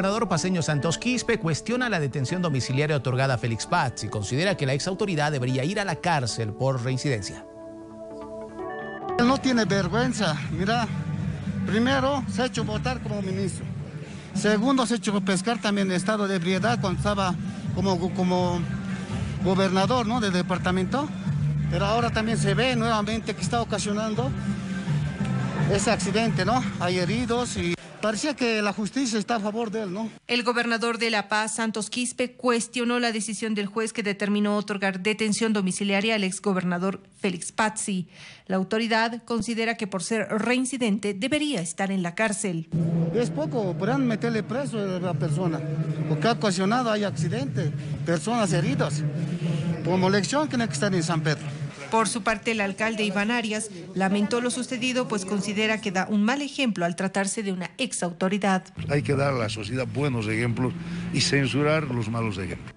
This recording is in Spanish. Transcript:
El gobernador paseño Santos Quispe cuestiona la detención domiciliaria otorgada a Félix Paz y considera que la exautoridad debería ir a la cárcel por reincidencia. Él no tiene vergüenza, mira, primero se ha hecho votar como ministro, segundo se ha hecho pescar también en estado de ebriedad cuando estaba como, como gobernador ¿no? del departamento, pero ahora también se ve nuevamente que está ocasionando ese accidente, ¿no? Hay heridos y parecía que la justicia está a favor de él, ¿no? El gobernador de La Paz, Santos Quispe, cuestionó la decisión del juez que determinó otorgar detención domiciliaria al exgobernador Félix Pazzi. La autoridad considera que por ser reincidente debería estar en la cárcel. Es poco, podrán meterle preso a la persona, porque ha ocasionado, hay accidentes, personas heridas. Como lección tiene que estar en San Pedro. Por su parte, el alcalde Iván Arias lamentó lo sucedido, pues considera que da un mal ejemplo al tratarse de una exautoridad. Hay que dar a la sociedad buenos ejemplos y censurar los malos ejemplos.